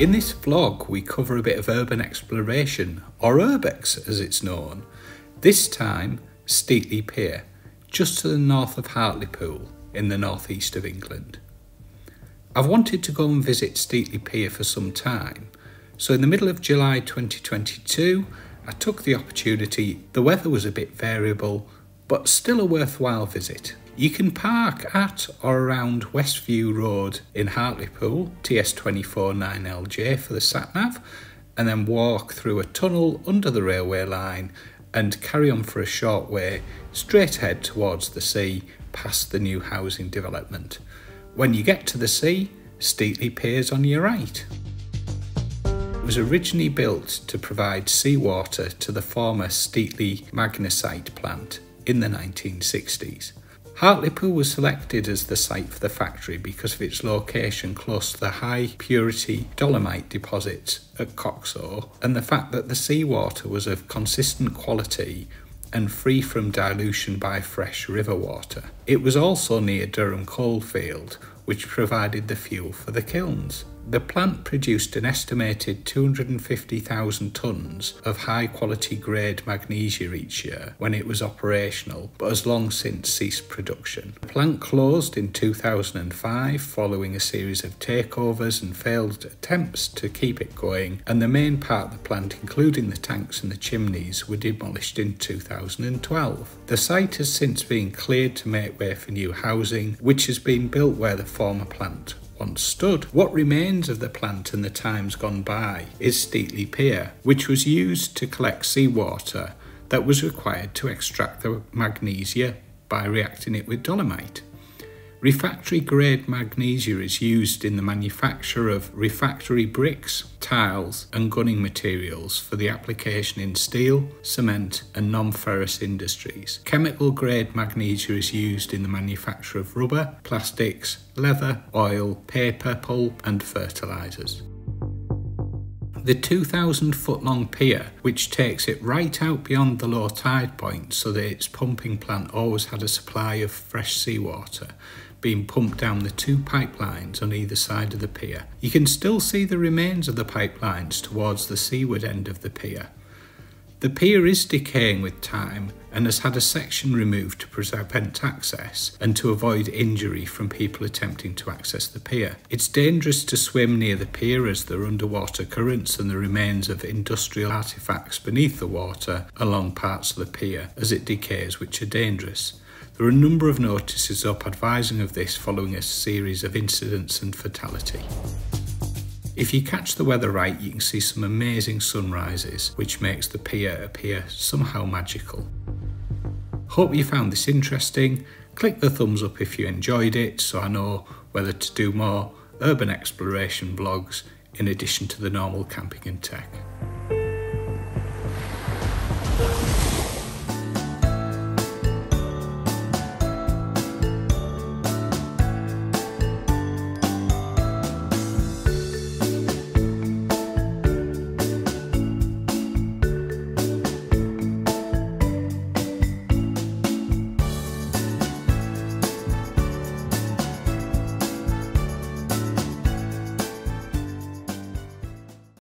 In this vlog, we cover a bit of urban exploration, or urbex as it's known. This time, Steetley Pier, just to the north of Hartlepool in the northeast of England. I've wanted to go and visit Steetley Pier for some time, so in the middle of July 2022, I took the opportunity. The weather was a bit variable, but still a worthwhile visit. You can park at or around Westview Road in Hartlepool, TS24 9LJ for the satnav, and then walk through a tunnel under the railway line and carry on for a short way straight ahead towards the sea past the new housing development. When you get to the sea, Steetley Pier's on your right. It was originally built to provide seawater to the former Steetley magnesite plant in the 1960s. Hartlepool was selected as the site for the factory because of its location close to the high purity dolomite deposits at Coxhoe and the fact that the seawater was of consistent quality and free from dilution by fresh river water. It was also near Durham Coalfield, which provided the fuel for the kilns. The plant produced an estimated 250,000 tonnes of high quality grade magnesia each year when it was operational, but has long since ceased production. The plant closed in 2005 following a series of takeovers and failed attempts to keep it going, and the main part of the plant, including the tanks and the chimneys, were demolished in 2012. The site has since been cleared to make way for new housing, which has been built where the former plant stood. What remains of the plant in the times gone by is Steetley Pier, which was used to collect seawater that was required to extract the magnesia by reacting it with dolomite. Refractory grade magnesia is used in the manufacture of refractory bricks, tiles, and gunning materials for the application in steel, cement, and non ferrous industries. Chemical grade magnesia is used in the manufacture of rubber, plastics, leather, oil, paper, pulp, and fertilizers. The 2,000 foot long pier, which takes it right out beyond the low tide point so that its pumping plant always had a supply of fresh seawater, being pumped down the two pipelines on either side of the pier. You can still see the remains of the pipelines towards the seaward end of the pier. The pier is decaying with time and has had a section removed to prevent access and to avoid injury from people attempting to access the pier. It's dangerous to swim near the pier as there are underwater currents and the remains of industrial artefacts beneath the water along parts of the pier as it decays, which are dangerous. There are a number of notices up advising of this following a series of incidents and fatality. If you catch the weather right, you can see some amazing sunrises, which makes the pier appear somehow magical. Hope you found this interesting. Click the thumbs up if you enjoyed it so I know whether to do more urban exploration vlogs in addition to the normal camping and tech.